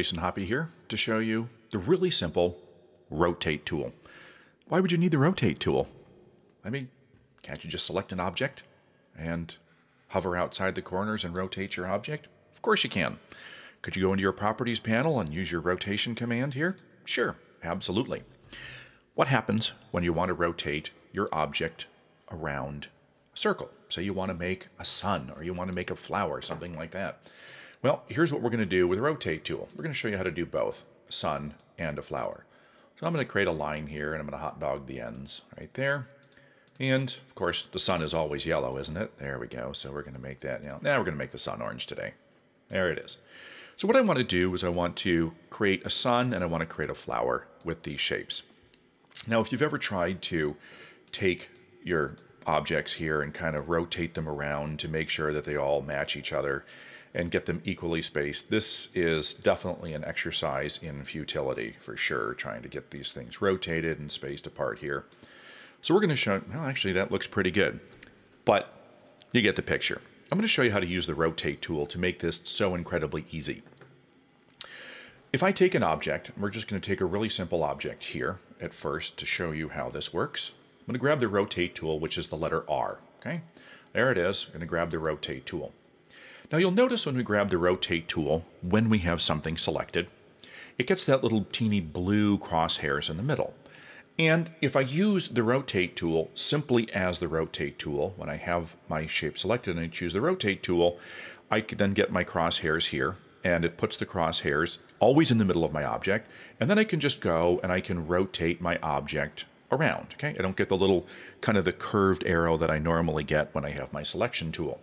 Jason Hoppe here to show you the really simple rotate tool. Why would you need the rotate tool? I mean, can't you just select an object and hover outside the corners and rotate your object? Of course you can. Could you go into your properties panel and use your rotation command here? Sure, absolutely. What happens when you want to rotate your object around a circle? Say you want to make a sun or you want to make a flower, something like that. Well, here's what we're going to do with the rotate tool. We're going to show you how to do both, sun and a flower. So I'm going to create a line here and I'm going to hot dog the ends right there. And of course, the sun is always yellow, isn't it? There we go. So we're going to make that now. Now we're going to make the sun orange today. There it is. So what I want to do is I want to create a sun and I want to create a flower with these shapes. Now, if you've ever tried to take your objects here and kind of rotate them around to make sure that they all match each other and get them equally spaced, this is definitely an exercise in futility for sure, trying to get these things rotated and spaced apart here. So we're going to show, well, actually that looks pretty good, but you get the picture. I'm going to show you how to use the rotate tool to make this so incredibly easy. If I take an object, we're just going to take a really simple object here at first to show you how this works. I'm going to grab the rotate tool, which is the letter R. Okay, there it is. I'm going to grab the rotate tool. Now you'll notice when we grab the rotate tool, when we have something selected, it gets that little teeny blue crosshairs in the middle. And if I use the rotate tool simply as the rotate tool, when I have my shape selected and I choose the rotate tool, I can then get my crosshairs here and it puts the crosshairs always in the middle of my object. And then I can just go and I can rotate my object around, okay? I don't get the little kind of the curved arrow that I normally get when I have my selection tool.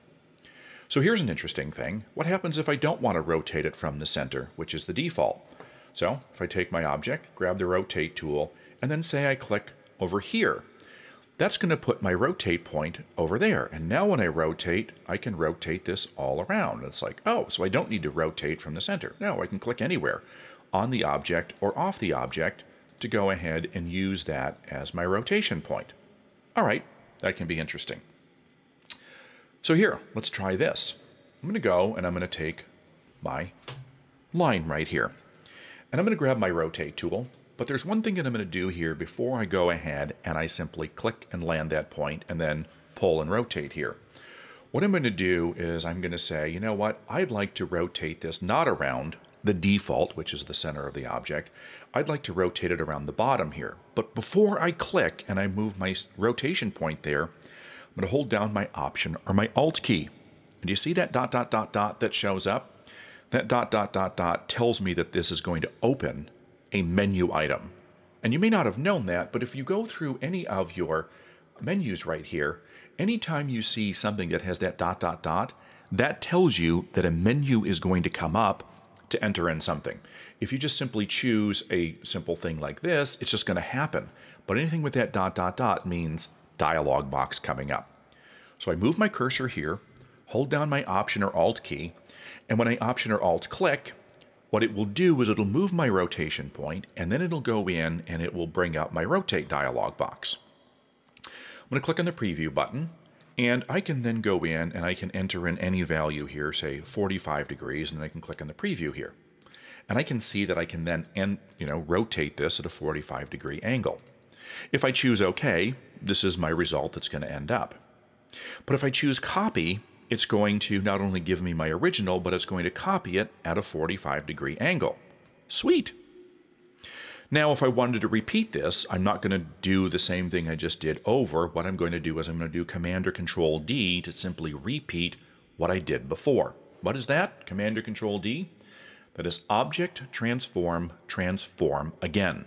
So here's an interesting thing. What happens if I don't want to rotate it from the center, which is the default? So if I take my object, grab the rotate tool, and then say I click over here. That's going to put my rotate point over there. And now when I rotate, I can rotate this all around. It's like, oh, so I don't need to rotate from the center. No, I can click anywhere on the object or off the object to go ahead and use that as my rotation point. All right, that can be interesting. So here, let's try this. I'm going to go and I'm going to take my line right here. And I'm going to grab my rotate tool but there's one thing that I'm going to do here before I go ahead and I simply click and land that point and then pull and rotate here. What I'm going to do is I'm going to say, you know what, I'd like to rotate this not around the default, which is the center of the object. I'd like to rotate it around the bottom here. But before I click and I move my rotation point there, I'm going to hold down my Option or my Alt key. And you see that dot, dot, dot, dot that shows up? That dot, dot, dot, dot tells me that this is going to open a menu item. And you may not have known that, but if you go through any of your menus right here, anytime you see something that has that dot, dot, dot, that tells you that a menu is going to come up to enter in something. If you just simply choose a simple thing like this, it's just going to happen. But anything with that dot, dot, dot means dialog box coming up. So I move my cursor here, hold down my Option or Alt key, and when I Option or Alt click, what it will do is it'll move my rotation point and then it'll go in and it will bring up my rotate dialog box. I'm going to click on the preview button and I can then go in and I can enter in any value here, say 45 degrees, and then I can click on the preview here. And I can see that I can then end, you know, rotate this at a 45 degree angle. If I choose OK, this is my result that's going to end up. But if I choose copy, it's going to not only give me my original, but it's going to copy it at a 45 degree angle. Sweet. Now, if I wanted to repeat this, I'm not going to do the same thing I just did over. What I'm going to do is I'm going to do Command or Control D to simply repeat what I did before. What is that? Command or Control D? That is Object Transform Transform again.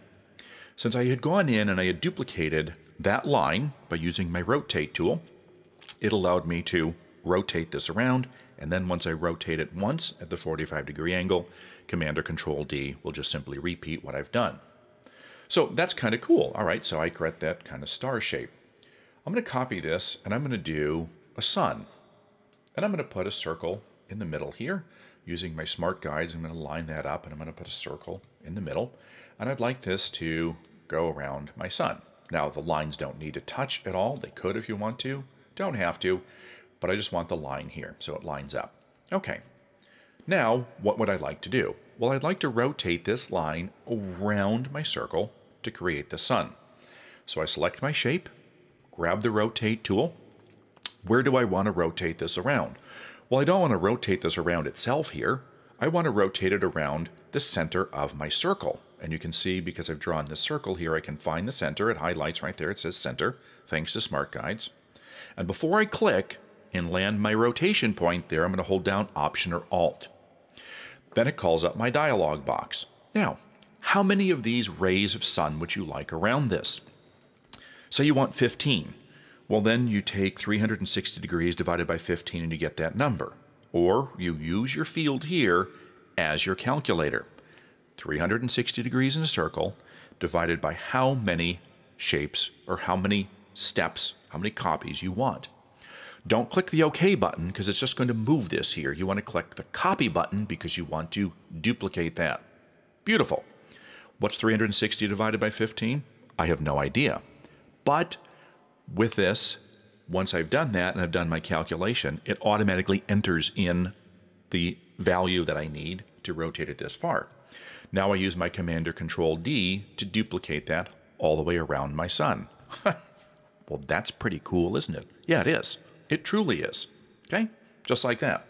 Since I had gone in and I had duplicated that line by using my Rotate tool, it allowed me to rotate this around, and then once I rotate it once at the 45 degree angle, Command or Control D will just simply repeat what I've done. So that's kind of cool. All right, so I create that kind of star shape. I'm going to copy this, and I'm going to do a sun. And I'm going to put a circle in the middle here. Using my smart guides, I'm going to line that up, and I'm going to put a circle in the middle. And I'd like this to go around my sun. Now, the lines don't need to touch at all. They could if you want to. Don't have to but I just want the line here so it lines up. Okay. Now, what would I like to do? Well, I'd like to rotate this line around my circle to create the sun. So I select my shape, grab the rotate tool. Where do I want to rotate this around? Well, I don't want to rotate this around itself here. I want to rotate it around the center of my circle. And you can see, because I've drawn this circle here, I can find the center. It highlights right there. It says center, thanks to Smart Guides. And before I click and land my rotation point there, I'm going to hold down Option or Alt. Then it calls up my dialog box. Now, how many of these rays of sun would you like around this? Say you want 15. Well, then you take 360 degrees divided by 15 and you get that number. Or you use your field here as your calculator. 360 degrees in a circle divided by how many shapes or how many steps, how many copies you want. Don't click the OK button because it's just going to move this here. You want to click the copy button because you want to duplicate that. Beautiful. What's 360 divided by 15? I have no idea. But with this, once I've done that and I've done my calculation, it automatically enters in the value that I need to rotate it this far. Now I use my Command or Control D to duplicate that all the way around my sun. well, that's pretty cool, isn't it? Yeah, it is. It truly is. Okay? Just like that.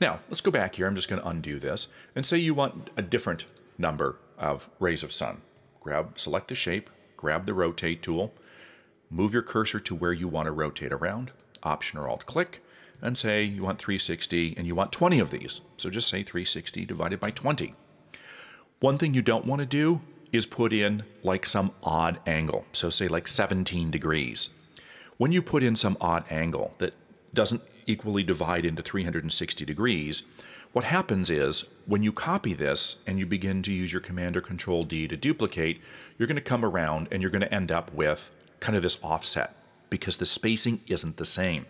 Now, let's go back here. I'm just going to undo this and say you want a different number of rays of sun. Grab, select the shape, grab the rotate tool, move your cursor to where you want to rotate around, Option or Alt click, and say you want 360 and you want 20 of these. So just say 360 divided by 20. One thing you don't want to do is put in like some odd angle. So say like 17 degrees. When you put in some odd angle that doesn't equally divide into 360 degrees, what happens is when you copy this and you begin to use your Command or Control D to duplicate, you're going to come around and you're going to end up with kind of this offset because the spacing isn't the same.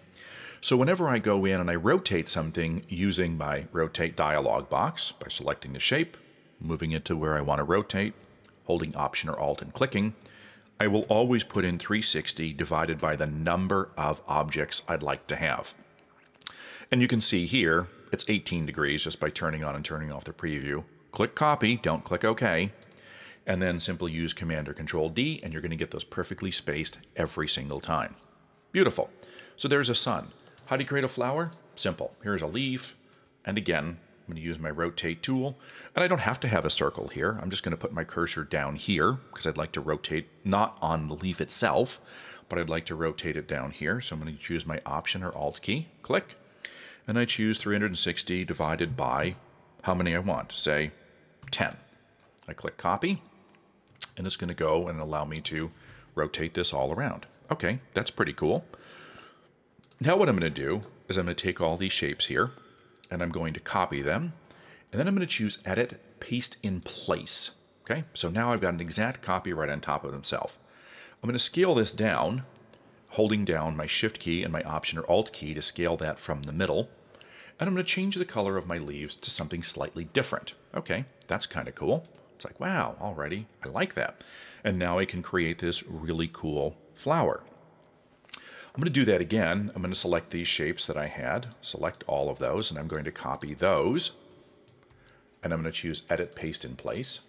So whenever I go in and I rotate something using my rotate dialog box by selecting the shape, moving it to where I want to rotate, holding Option or Alt and clicking, I will always put in 360 divided by the number of objects I'd like to have. And you can see here, it's 18 degrees just by turning on and turning off the preview. Click Copy, don't click OK, and then simply use Command or Control D, and you're going to get those perfectly spaced every single time. Beautiful. So there's a sun. How do you create a flower? Simple. Here's a leaf, and again, going to use my rotate tool. And I don't have to have a circle here. I'm just going to put my cursor down here because I'd like to rotate not on the leaf itself, but I'd like to rotate it down here. So I'm going to choose my Option or Alt key, click, and I choose 360 divided by how many I want, say 10. I click Copy, and it's going to go and allow me to rotate this all around. Okay, that's pretty cool. Now what I'm going to do is I'm going to take all these shapes here and I'm going to copy them and then I'm going to choose Edit, Paste in Place. Okay, so now I've got an exact copy right on top of themselves. I'm going to scale this down, holding down my Shift key and my Option or Alt key to scale that from the middle. And I'm going to change the color of my leaves to something slightly different. Okay, that's kind of cool. It's like, wow, already, I like that. And now I can create this really cool flower. I'm going to do that again. I'm going to select these shapes that I had, select all of those, and I'm going to copy those. And I'm going to choose Edit Paste in Place.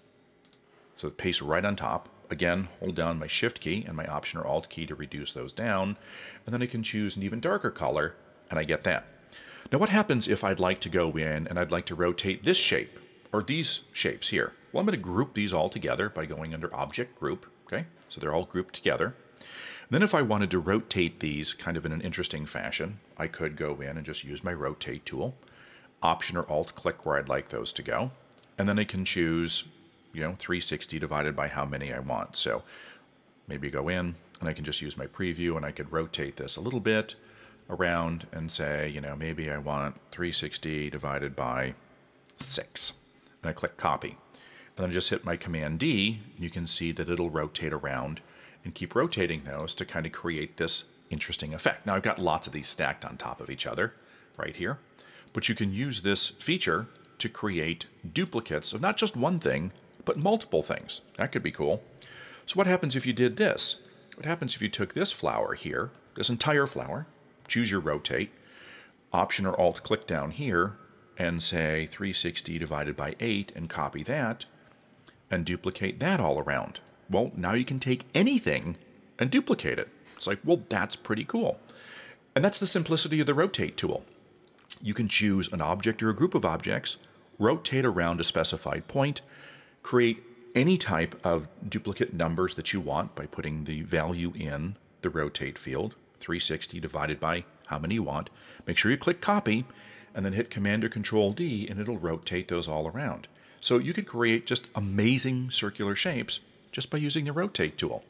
So paste right on top. Again, hold down my Shift key and my Option or Alt key to reduce those down. And then I can choose an even darker color, and I get that. Now what happens if I'd like to go in and I'd like to rotate this shape, or these shapes here? Well, I'm going to group these all together by going under Object Group, okay? So they're all grouped together. Then if I wanted to rotate these kind of in an interesting fashion, I could go in and just use my rotate tool, option or alt click where I'd like those to go, and then I can choose, you know, 360 divided by how many I want. So maybe go in and I can just use my preview and I could rotate this a little bit around and say, you know, maybe I want 360 divided by 6. And I click copy. And then I just hit my Command D, and you can see that it'll rotate around and keep rotating those to kind of create this interesting effect. Now I've got lots of these stacked on top of each other right here, but you can use this feature to create duplicates of not just one thing, but multiple things. That could be cool. So what happens if you did this? What happens if you took this flower here, this entire flower, choose your rotate, option or alt click down here, and say 360 divided by 8 and copy that and duplicate that all around. Well, now you can take anything and duplicate it. It's like, well, that's pretty cool. And that's the simplicity of the rotate tool. You can choose an object or a group of objects, rotate around a specified point, create any type of duplicate numbers that you want by putting the value in the rotate field, 360 divided by how many you want. Make sure you click copy and then hit Command or Control D and it'll rotate those all around. So you can create just amazing circular shapes just by using the rotate tool.